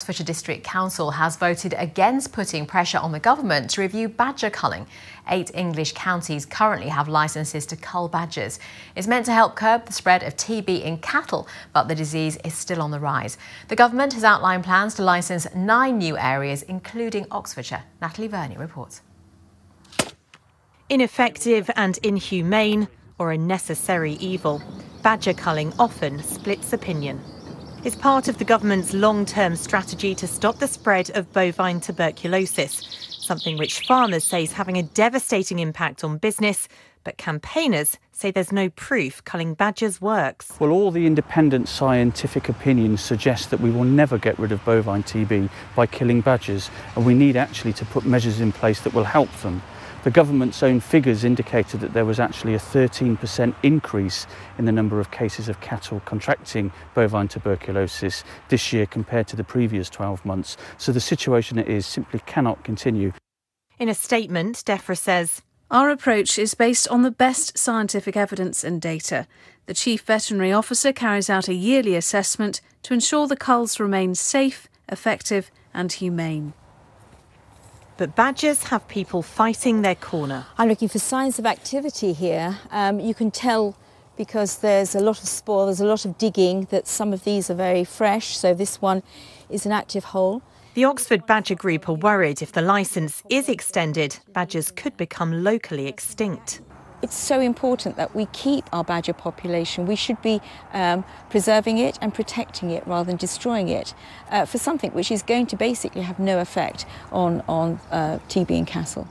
Oxfordshire District Council has voted against putting pressure on the government to review badger culling. Eight English counties currently have licences to cull badgers. It's meant to help curb the spread of TB in cattle, but the disease is still on the rise. The government has outlined plans to licence nine new areas, including Oxfordshire. Natalie Verney reports. Ineffective and inhumane, or a necessary evil, badger culling often splits opinion is part of the government's long term strategy to stop the spread of bovine tuberculosis, something which farmers say is having a devastating impact on business. But campaigners say there's no proof culling badgers works. Well, all the independent scientific opinions suggest that we will never get rid of bovine TB by killing badgers, and we need actually to put measures in place that will help them. The government's own figures indicated that there was actually a 13% increase in the number of cases of cattle contracting bovine tuberculosis this year compared to the previous 12 months. So the situation it is simply cannot continue. In a statement, DEFRA says, our approach is based on the best scientific evidence and data. The Chief Veterinary Officer carries out a yearly assessment to ensure the culls remain safe, effective, and humane. But badgers have people fighting their corner. I'm looking for signs of activity here. Um, you can tell because there's a lot of spoor, there's a lot of digging, that some of these are very fresh. So this one is an active hole. The Oxford Badger Group are worried if the licence is extended, badgers could become locally extinct it's so important that we keep our badger population. We should be um, preserving it and protecting it rather than destroying it uh, for something which is going to basically have no effect on, on uh, TB and cattle.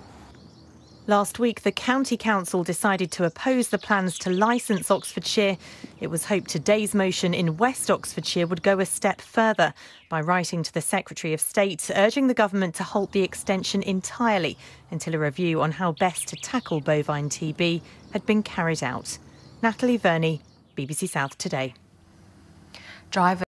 Last week, the County Council decided to oppose the plans to licence Oxfordshire. It was hoped today's motion in West Oxfordshire would go a step further by writing to the Secretary of State, urging the government to halt the extension entirely until a review on how best to tackle bovine TB had been carried out. Natalie Verney, BBC South Today. Driver